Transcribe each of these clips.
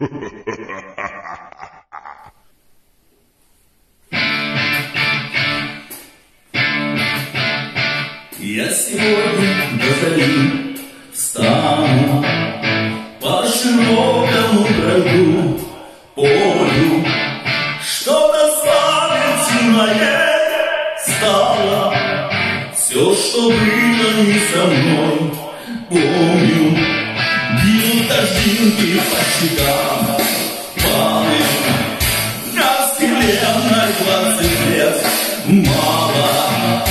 Я сегодня до зари встану по широкому броду полю, что-то слабительное стало. Все, что было не со мной, бьют дождинки по щекам, падают. На вселенной двадцать лет мало,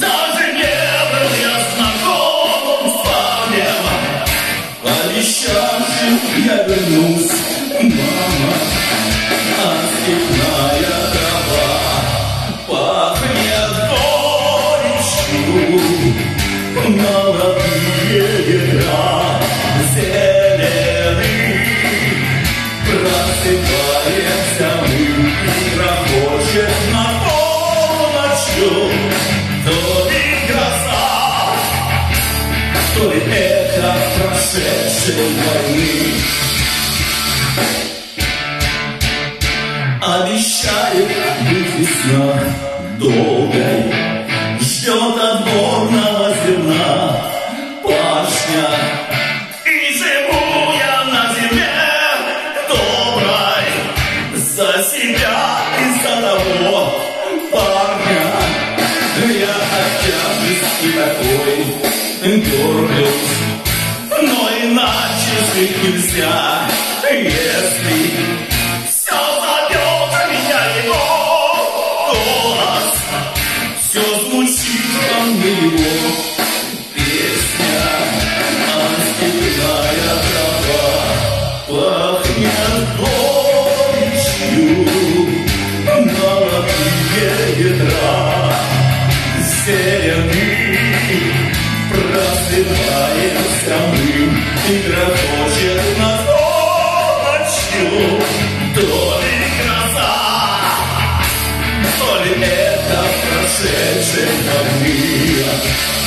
даже не был я знаком с парнем, Обещавшим я вернусь, мама, а степная трава пахнет горечью, молодые ветра Просыпаемся мы, грохочет на полночью, то ли гроза, то ли это прошедшей войны. Обещает быть весна долгой, жить нельзя, если все зовет меня его голос, все звучит во мне его песня, а трава пахнет горечью, молодые ветра зелены. Просыпаемся мы и то ли гроза, то ли это прошедшие дни.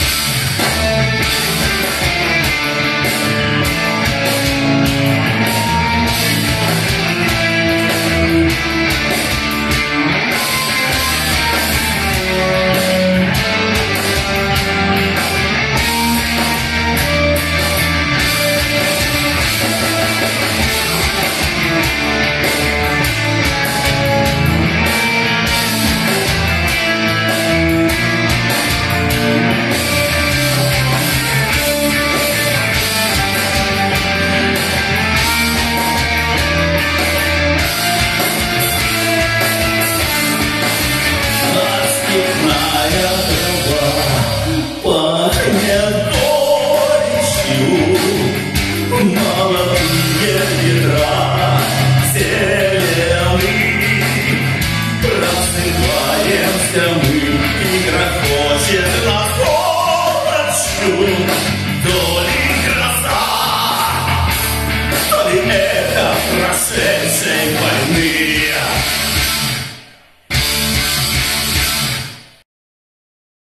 Ночью, то ли гроза, это прошедшей